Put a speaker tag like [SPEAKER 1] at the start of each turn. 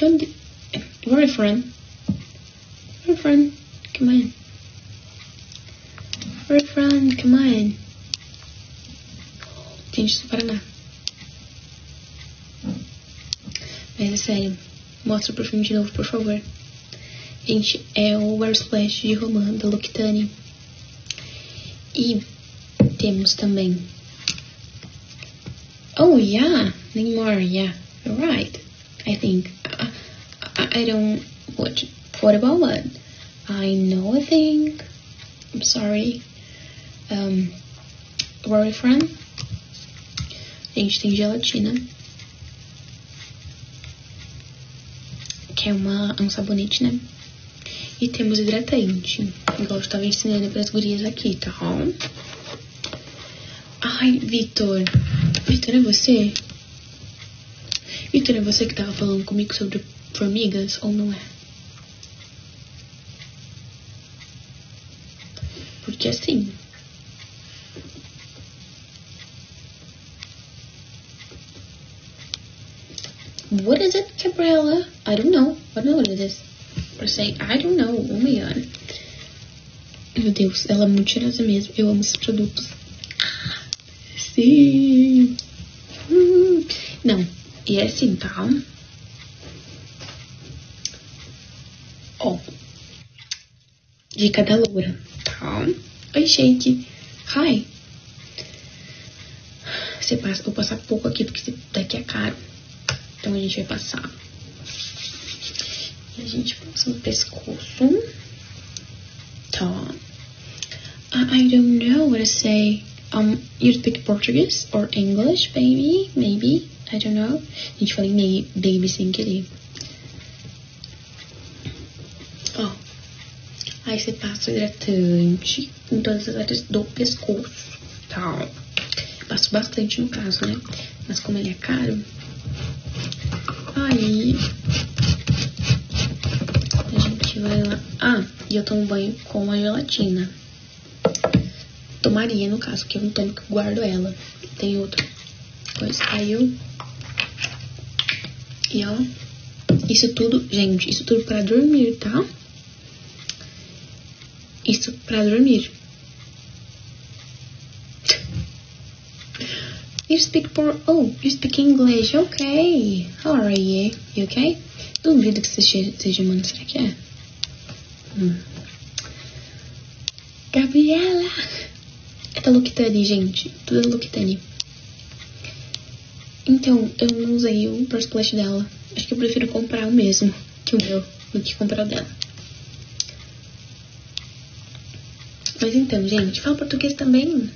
[SPEAKER 1] Don't. Where friend? Where friend? Come on. Where friend? Come on. Gente do Paraná. Mas é sério. Mostra pro filme de novo, por favor. Gente, é o War Splash de Roman, da Loctane. E temos também. Oh, yeah. Neymar, yeah. You're right. I think. I, don't. What? What about what? I know a thing. I'm sorry. Um, Rory Friend. A gente tem gelatina. Que é uma, um sabonete, né? E temos hidratante. Igual eu estava ensinando para as gurias aqui, tá? Ai, Vitor. Vitor, é você? Vitor, é você que tava falando comigo sobre formigas ou não é? Porque assim. What is it, Gabriella? I don't know. I don't know what it is. Or say, I don't know. Oh my god. Meu Deus, ela é muito cheirosa mesmo. Eu amo esses produtos. Sim. Não, e é assim, tá? Ó. Dica da loura, tá? Oi, gente. Hi. Você passa, vou passar pouco aqui porque daqui é caro. Então a gente vai passar. E a gente passa no pescoço. Tá. I don't know what to say. Um, you speak Portuguese or English, baby? Maybe? I don't know. A gente fala em baby sem querer. Ó. Aí você passa hidratante em todas as áreas do pescoço, tá? Passo bastante no caso, né? Mas como ele é caro, aí a gente vai lá. Ah, e eu tomo banho com a gelatina. Tomaria, no caso, que eu não tomo, que guardo ela. Tem outra coisa. Aí eu e ó, isso tudo, gente, isso tudo pra dormir, tá? Isso pra dormir. You speak por... Oh, you speak English. Ok. How are you? You okay? Duvido que você seja humano. Será que é? Hum. Gabriela! É da Luctani, gente. Tudo da Luctani. Então, eu não usei o Purse Splash dela. Acho que eu prefiro comprar o mesmo que o meu do que comprar o dela. Mas então, gente, fala português também.